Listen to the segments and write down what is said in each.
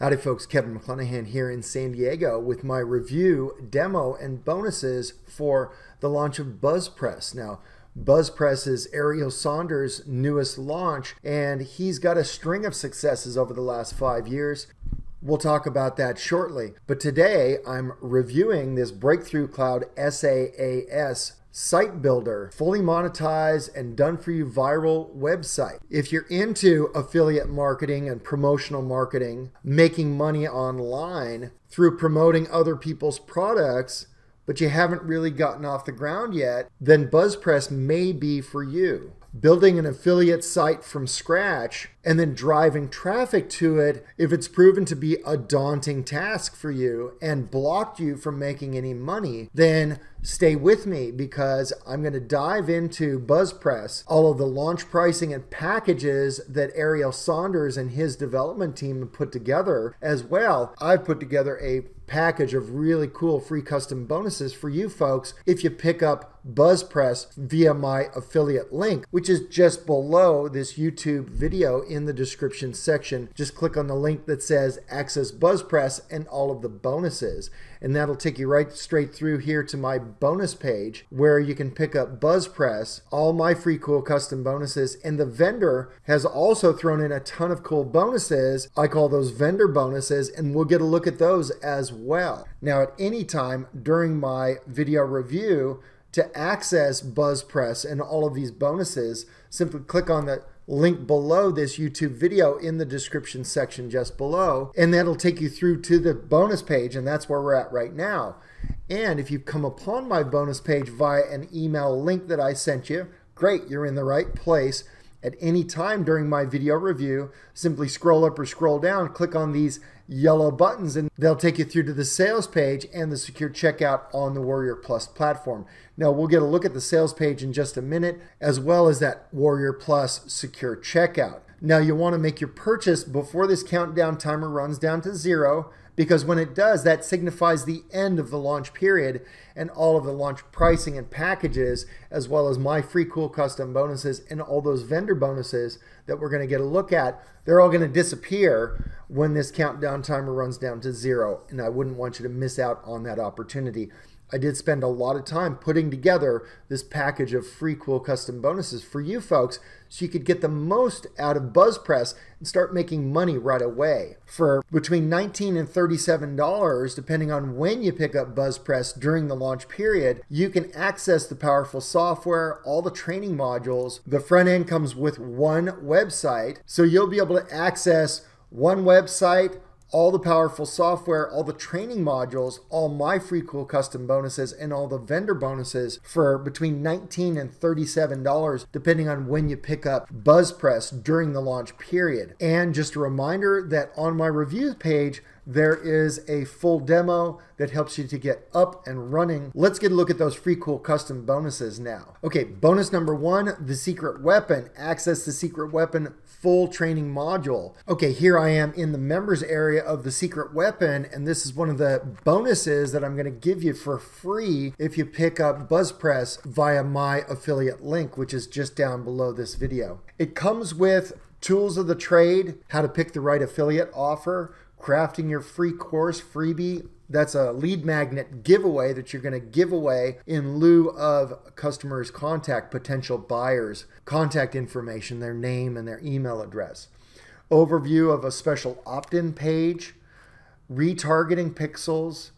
Howdy folks, Kevin McClenahan here in San Diego with my review, demo, and bonuses for the launch of BuzzPress. Now, BuzzPress is Ariel Saunders' newest launch, and he's got a string of successes over the last five years. We'll talk about that shortly. But today I'm reviewing this Breakthrough Cloud SaaS site builder, fully monetized and done for you viral website. If you're into affiliate marketing and promotional marketing, making money online through promoting other people's products, but you haven't really gotten off the ground yet, then BuzzPress may be for you building an affiliate site from scratch and then driving traffic to it if it's proven to be a daunting task for you and blocked you from making any money, then stay with me because I'm going to dive into BuzzPress, all of the launch pricing and packages that Ariel Saunders and his development team have put together as well. I've put together a package of really cool free custom bonuses for you folks if you pick up BuzzPress via my affiliate link, which is just below this YouTube video in the description section. Just click on the link that says Access BuzzPress and all of the bonuses. And that'll take you right straight through here to my bonus page where you can pick up BuzzPress, all my free cool custom bonuses. And the vendor has also thrown in a ton of cool bonuses. I call those vendor bonuses, and we'll get a look at those as well. Now, at any time during my video review, to access BuzzPress and all of these bonuses, simply click on the link below this YouTube video in the description section just below, and that'll take you through to the bonus page, and that's where we're at right now. And if you come upon my bonus page via an email link that I sent you, great, you're in the right place. At any time during my video review, simply scroll up or scroll down, click on these yellow buttons, and they'll take you through to the sales page and the secure checkout on the Warrior Plus platform. Now, we'll get a look at the sales page in just a minute, as well as that Warrior Plus secure checkout. Now, you want to make your purchase before this countdown timer runs down to zero because when it does, that signifies the end of the launch period and all of the launch pricing and packages, as well as my free cool custom bonuses and all those vendor bonuses that we're going to get a look at, they're all going to disappear when this countdown timer runs down to zero. And I wouldn't want you to miss out on that opportunity. I did spend a lot of time putting together this package of free cool custom bonuses for you folks so you could get the most out of BuzzPress and start making money right away. For between 19 and $37, depending on when you pick up BuzzPress during the launch period, you can access the powerful software, all the training modules. The front end comes with one website, so you'll be able to access one website, all the powerful software, all the training modules, all my free cool custom bonuses, and all the vendor bonuses for between 19 and $37, depending on when you pick up BuzzPress during the launch period. And just a reminder that on my review page, there is a full demo that helps you to get up and running. Let's get a look at those free cool custom bonuses now. Okay, bonus number one, the secret weapon. Access the secret weapon full training module. Okay, here I am in the members area of the secret weapon, and this is one of the bonuses that I'm gonna give you for free if you pick up BuzzPress via my affiliate link, which is just down below this video. It comes with tools of the trade, how to pick the right affiliate offer, crafting your free course freebie. That's a lead magnet giveaway that you're going to give away in lieu of customers' contact potential buyers, contact information, their name, and their email address. Overview of a special opt in page, retargeting pixels,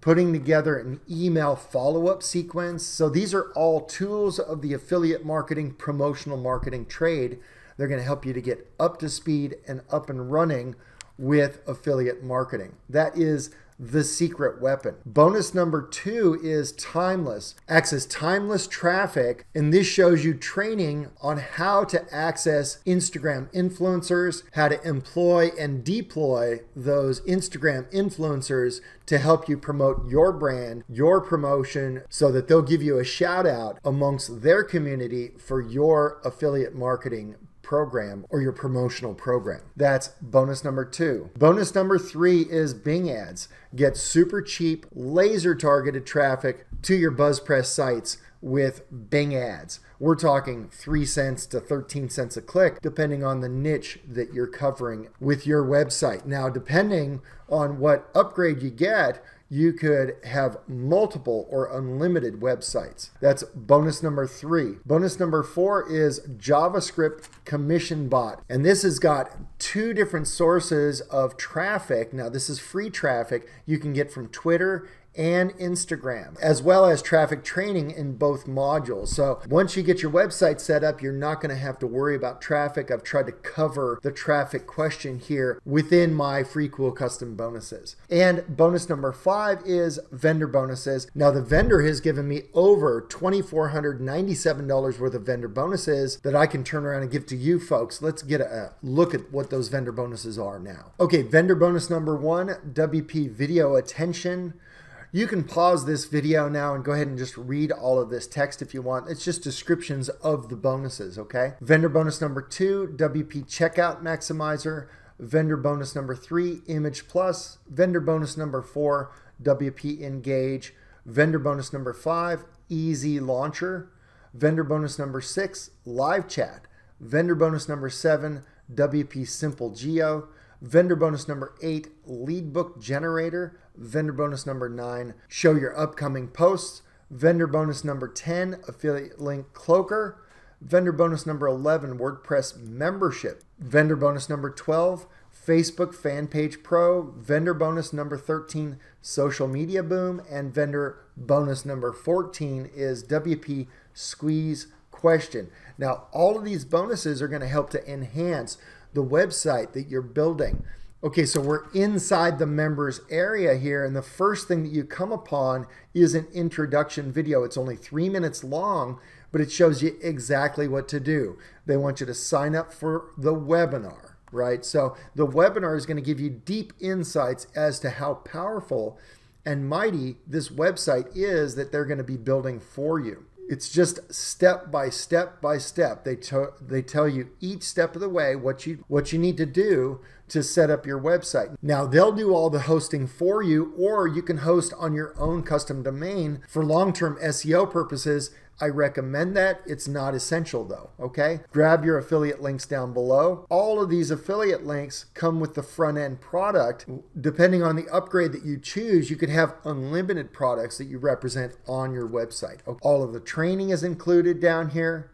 putting together an email follow up sequence. So these are all tools of the affiliate marketing, promotional marketing trade. They're going to help you to get up to speed and up and running with affiliate marketing. That is the secret weapon. Bonus number two is timeless. Access timeless traffic, and this shows you training on how to access Instagram influencers, how to employ and deploy those Instagram influencers to help you promote your brand, your promotion, so that they'll give you a shout out amongst their community for your affiliate marketing program or your promotional program. That's bonus number two. Bonus number three is Bing ads. Get super cheap, laser targeted traffic to your BuzzPress sites with Bing ads. we're talking 3 cents to 13 cents a click, depending on the niche that you're covering with your website. Now, depending on what upgrade you get, you could have multiple or unlimited websites. That's bonus number three. Bonus number four is JavaScript Commission Bot. And this has got two different sources of traffic. Now, this is free traffic you can get from Twitter and Instagram, as well as traffic training in both modules. So once you get your website set up, you're not going to have to worry about traffic. I've tried to cover the traffic question here within my free cool custom bonuses. And bonus number five is vendor bonuses. Now the vendor has given me over $2,497 worth of vendor bonuses that I can turn around and give to you folks. Let's get a look at what those vendor bonuses are now. Okay, vendor bonus number one, WP video attention. You can pause this video now and go ahead and just read all of this text if you want. It's just descriptions of the bonuses, okay? Vendor bonus number two, WP Checkout Maximizer. Vendor bonus number three, Image Plus. Vendor bonus number four, WP Engage. Vendor bonus number five, Easy Launcher. Vendor bonus number six, Live Chat. Vendor bonus number seven, WP Simple Geo. Vendor bonus number eight, Lead Book Generator. Vendor bonus number nine, show your upcoming posts. Vendor bonus number 10, affiliate link cloaker. Vendor bonus number 11, WordPress membership. Vendor bonus number 12, Facebook fan page pro. Vendor bonus number 13, social media boom. And vendor bonus number 14 is WP squeeze question. Now, all of these bonuses are going to help to enhance the website that you're building. Okay, so we're inside the members area here, and the first thing that you come upon is an introduction video. It's only three minutes long, but it shows you exactly what to do. They want you to sign up for the webinar, right? So the webinar is going to give you deep insights as to how powerful and mighty this website is that they're going to be building for you. It's just step by step by step. They they tell you each step of the way what you what you need to do to set up your website. Now they'll do all the hosting for you or you can host on your own custom domain for long-term SEO purposes I recommend that. It's not essential though, okay? Grab your affiliate links down below. All of these affiliate links come with the front end product. Depending on the upgrade that you choose, you could have unlimited products that you represent on your website. All of the training is included down here.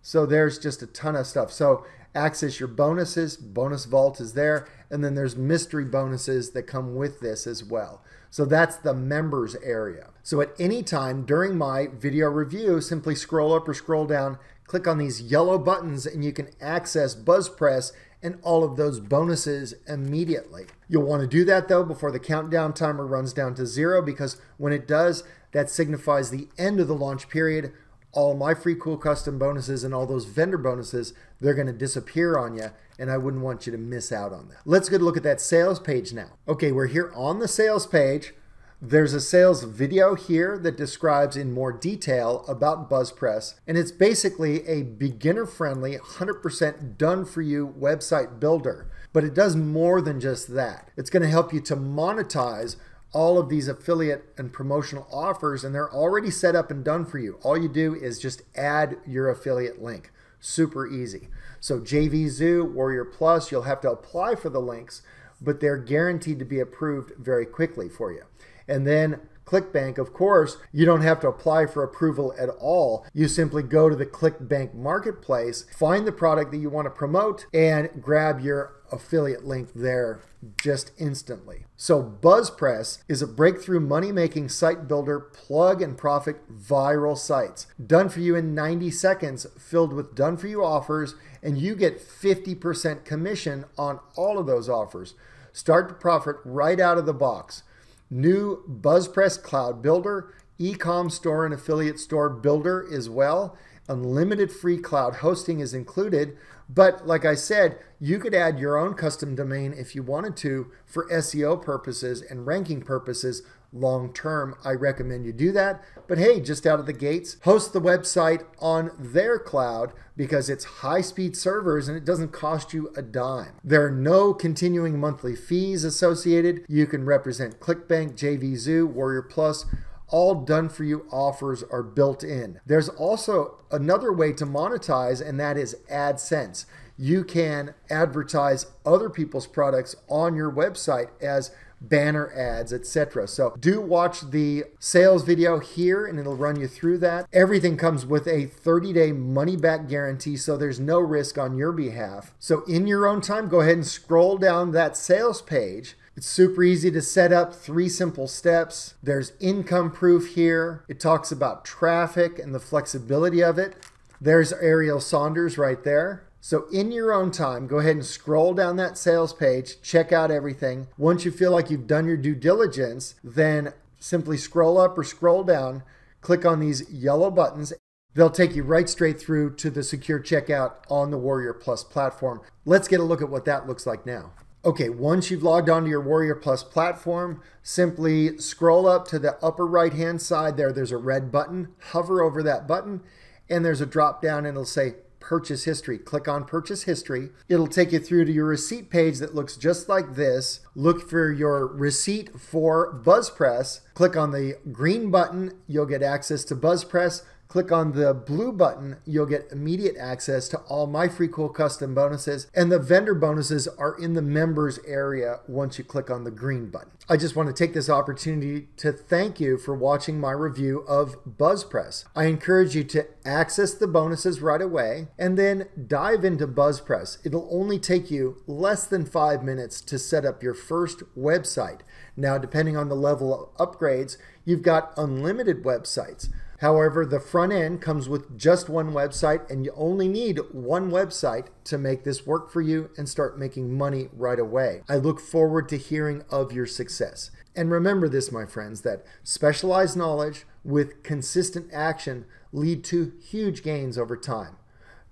So there's just a ton of stuff. So access your bonuses, bonus vault is there, and then there's mystery bonuses that come with this as well. So that's the members area. So at any time during my video review, simply scroll up or scroll down, click on these yellow buttons and you can access BuzzPress and all of those bonuses immediately. You'll want to do that though before the countdown timer runs down to zero because when it does, that signifies the end of the launch period. All my free cool custom bonuses and all those vendor bonuses, they're going to disappear on you and I wouldn't want you to miss out on that. Let's go look at that sales page now. Okay, we're here on the sales page. There's a sales video here that describes in more detail about BuzzPress, and it's basically a beginner friendly, 100% done for you website builder. But it does more than just that. It's going to help you to monetize all of these affiliate and promotional offers, and they're already set up and done for you. All you do is just add your affiliate link. Super easy. So JVZoo, Warrior Plus, you'll have to apply for the links, but they're guaranteed to be approved very quickly for you. And then ClickBank, of course, you don't have to apply for approval at all. You simply go to the ClickBank marketplace, find the product that you want to promote, and grab your affiliate link there just instantly. So BuzzPress is a breakthrough money-making site builder plug and profit viral sites. Done for you in 90 seconds, filled with done for you offers, and you get 50% commission on all of those offers. Start to profit right out of the box. New BuzzPress Cloud Builder, Ecom Store and Affiliate Store Builder as well. Unlimited free cloud hosting is included, but like I said, you could add your own custom domain if you wanted to for SEO purposes and ranking purposes long term. I recommend you do that. But hey, just out of the gates, host the website on their cloud because it's high speed servers and it doesn't cost you a dime. There are no continuing monthly fees associated. You can represent ClickBank, JVZoo, Warrior Plus, all done for you offers are built in. There's also another way to monetize, and that is AdSense. You can advertise other people's products on your website as banner ads, etc. So do watch the sales video here and it'll run you through that. Everything comes with a 30-day money-back guarantee, so there's no risk on your behalf. So in your own time, go ahead and scroll down that sales page. It's super easy to set up, three simple steps. There's income proof here. It talks about traffic and the flexibility of it. There's Ariel Saunders right there. So in your own time, go ahead and scroll down that sales page, check out everything. Once you feel like you've done your due diligence, then simply scroll up or scroll down, click on these yellow buttons. They'll take you right straight through to the secure checkout on the Warrior Plus platform. Let's get a look at what that looks like now. Okay, once you've logged onto your Warrior Plus platform, simply scroll up to the upper right hand side there. There's a red button. Hover over that button, and there's a drop down, and it'll say purchase history. Click on purchase history. It'll take you through to your receipt page that looks just like this. Look for your receipt for BuzzPress. Click on the green button. You'll get access to BuzzPress. Click on the blue button, you'll get immediate access to all my free cool custom bonuses, and the vendor bonuses are in the members area once you click on the green button. I just want to take this opportunity to thank you for watching my review of BuzzPress. I encourage you to access the bonuses right away and then dive into BuzzPress. It'll only take you less than five minutes to set up your first website. Now, depending on the level of upgrades, you've got unlimited websites. However, the front end comes with just one website, and you only need one website to make this work for you and start making money right away. I look forward to hearing of your success. And remember this, my friends, that specialized knowledge with consistent action lead to huge gains over time.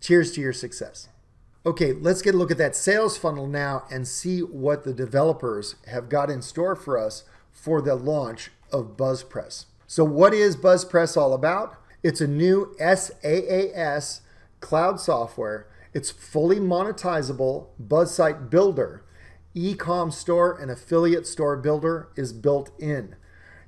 Cheers to your success. Okay, let's get a look at that sales funnel now and see what the developers have got in store for us for the launch of BuzzPress. So, what is BuzzPress all about? It's a new SaaS cloud software. It's fully monetizable Buzz site builder. Ecom store and affiliate store builder is built in.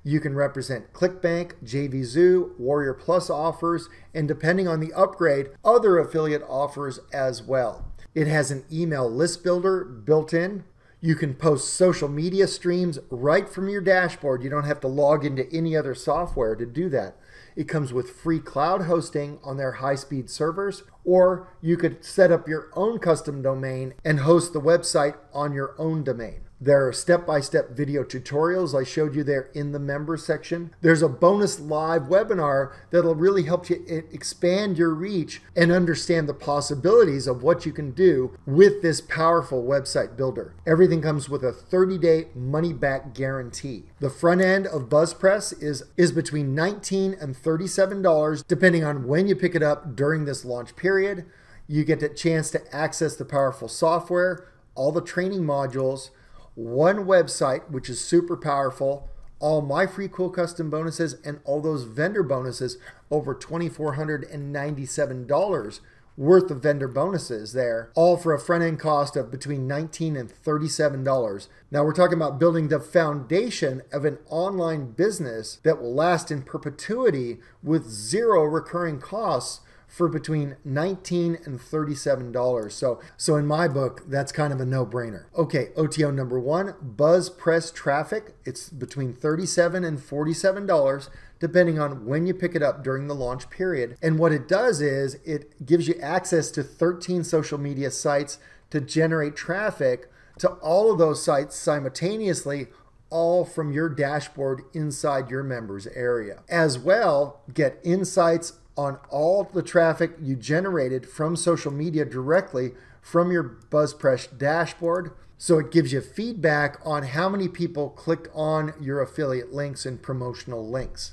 You can represent ClickBank, JVZoo, Warrior Plus offers, and depending on the upgrade, other affiliate offers as well. It has an email list builder built in, you can post social media streams right from your dashboard. You don't have to log into any other software to do that. It comes with free cloud hosting on their high speed servers, or you could set up your own custom domain and host the website on your own domain. There are step-by-step video tutorials I showed you there in the member section. There's a bonus live webinar that'll really help you expand your reach and understand the possibilities of what you can do with this powerful website builder. Everything comes with a 30-day money-back guarantee. The front end of BuzzPress is, is between 19 and $37 depending on when you pick it up during this launch period. You get a chance to access the powerful software, all the training modules, one website, which is super powerful, all my free cool custom bonuses, and all those vendor bonuses over $2,497 worth of vendor bonuses there, all for a front end cost of between 19 and $37. Now, we're talking about building the foundation of an online business that will last in perpetuity with zero recurring costs for between 19 and $37. So, so in my book, that's kind of a no-brainer. Okay, OTO number one, Buzz Press Traffic. It's between 37 and $47 depending on when you pick it up during the launch period. And what it does is it gives you access to 13 social media sites to generate traffic to all of those sites simultaneously all from your dashboard inside your members area. As well, get insights on all the traffic you generated from social media directly from your BuzzPress dashboard. So it gives you feedback on how many people clicked on your affiliate links and promotional links.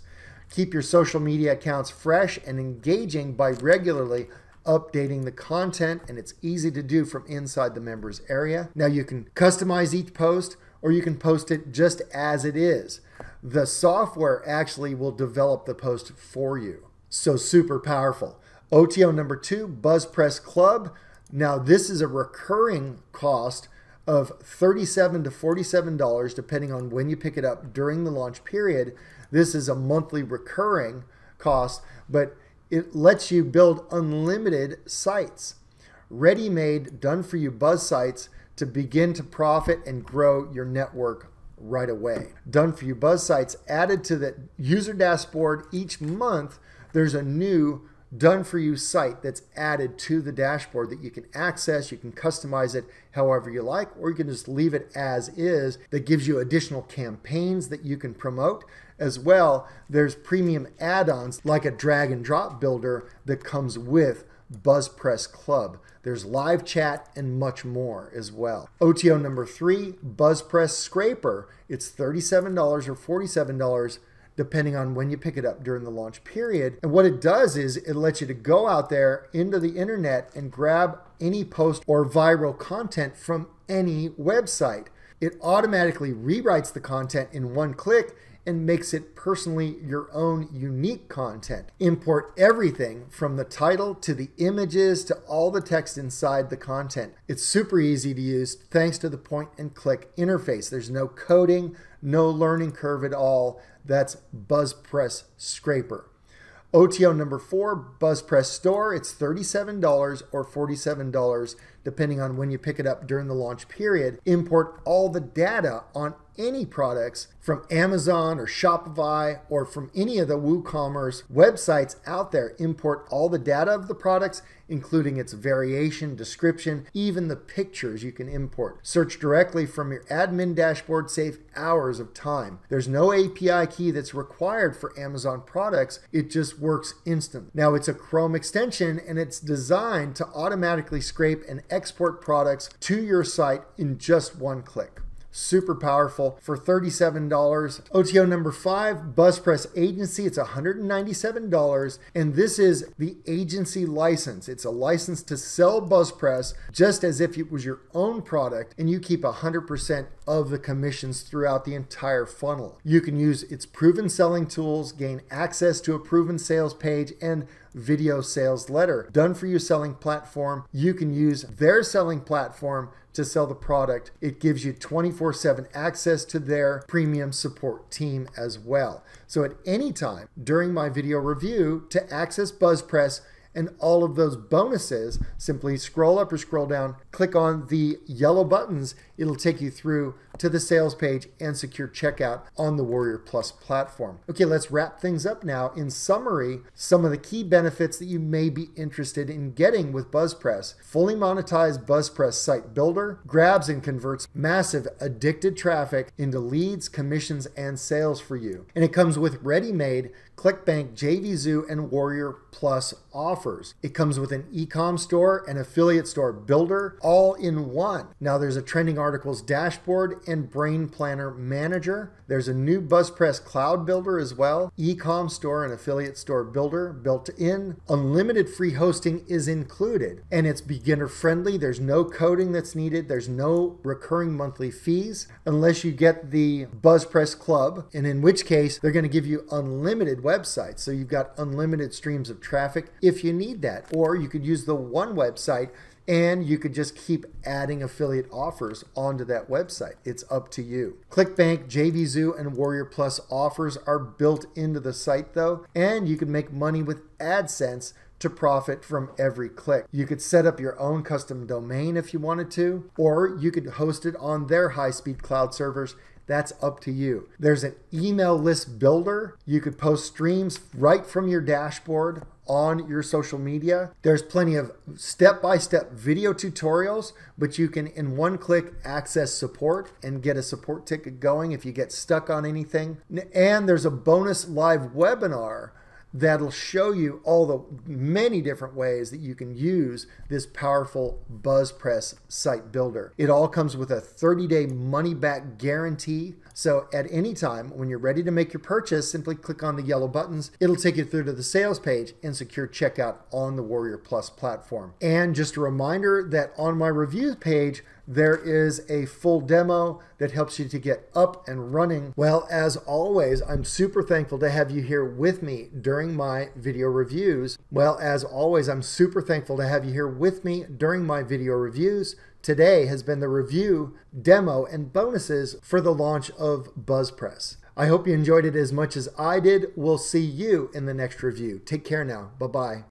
Keep your social media accounts fresh and engaging by regularly updating the content, and it's easy to do from inside the members area. Now you can customize each post or you can post it just as it is. The software actually will develop the post for you. So super powerful. OTO number two, BuzzPress Club. Now, this is a recurring cost of 37 to $47 depending on when you pick it up during the launch period. This is a monthly recurring cost, but it lets you build unlimited sites, ready made, done for you buzz sites to begin to profit and grow your network right away. Done for you buzz sites added to the user dashboard each month. There's a new done for you site that's added to the dashboard that you can access. You can customize it however you like, or you can just leave it as is. That gives you additional campaigns that you can promote. As well, there's premium add ons like a drag and drop builder that comes with BuzzPress Club. There's live chat and much more as well. OTO number three, BuzzPress Scraper. It's $37 or $47 depending on when you pick it up during the launch period. And what it does is it lets you to go out there into the internet and grab any post or viral content from any website. It automatically rewrites the content in one click and makes it personally your own unique content. Import everything from the title to the images to all the text inside the content. It's super easy to use thanks to the point and click interface. There's no coding, no learning curve at all. That's BuzzPress Scraper. OTO number four, BuzzPress Store. It's $37 or $47 depending on when you pick it up during the launch period. Import all the data on any products from Amazon or Shopify or from any of the WooCommerce websites out there. Import all the data of the products, including its variation, description, even the pictures you can import. Search directly from your admin dashboard, save hours of time. There's no API key that's required for Amazon products, it just works instant. Now, it's a Chrome extension and it's designed to automatically scrape and export products to your site in just one click super powerful for $37. OTO number five, BuzzPress Agency, it's $197. And this is the agency license. It's a license to sell BuzzPress just as if it was your own product, and you keep 100% of the commissions throughout the entire funnel. You can use its proven selling tools, gain access to a proven sales page, and video sales letter. Done for you selling platform. You can use their selling platform to sell the product. It gives you 24 7 access to their premium support team as well. So, at any time during my video review, to access BuzzPress, and all of those bonuses, simply scroll up or scroll down, click on the yellow buttons. It'll take you through to the sales page and secure checkout on the Warrior Plus platform. Okay, let's wrap things up now. In summary, some of the key benefits that you may be interested in getting with BuzzPress. Fully monetized BuzzPress site builder grabs and converts massive addicted traffic into leads, commissions, and sales for you. And it comes with ready-made ClickBank, JVZoo, and Warrior Plus offers. It comes with an e-com store, an affiliate store builder, all in one. Now there's a trending articles dashboard and Brain Planner Manager. There's a new BuzzPress Cloud Builder as well, e-com store and affiliate store builder built in. Unlimited free hosting is included, and it's beginner friendly. There's no coding that's needed. There's no recurring monthly fees unless you get the BuzzPress Club, and in which case they're going to give you unlimited websites. So you've got unlimited streams of traffic if you need that. Or you could use the one website and you could just keep adding affiliate offers onto that website. It's up to you. ClickBank, JVZoo, and Warrior Plus offers are built into the site though, and you can make money with AdSense to profit from every click. You could set up your own custom domain if you wanted to, or you could host it on their high speed cloud servers that's up to you. There's an email list builder. You could post streams right from your dashboard on your social media. There's plenty of step by step video tutorials, but you can, in one click, access support and get a support ticket going if you get stuck on anything. And there's a bonus live webinar that'll show you all the many different ways that you can use this powerful BuzzPress site builder. It all comes with a 30 day money back guarantee. So at any time when you're ready to make your purchase, simply click on the yellow buttons. It'll take you through to the sales page and secure checkout on the Warrior Plus platform. And just a reminder that on my review page, there is a full demo that helps you to get up and running. Well, as always, I'm super thankful to have you here with me during my video reviews. Well, as always, I'm super thankful to have you here with me during my video reviews today has been the review, demo, and bonuses for the launch of BuzzPress. I hope you enjoyed it as much as I did. We'll see you in the next review. Take care now. Bye bye.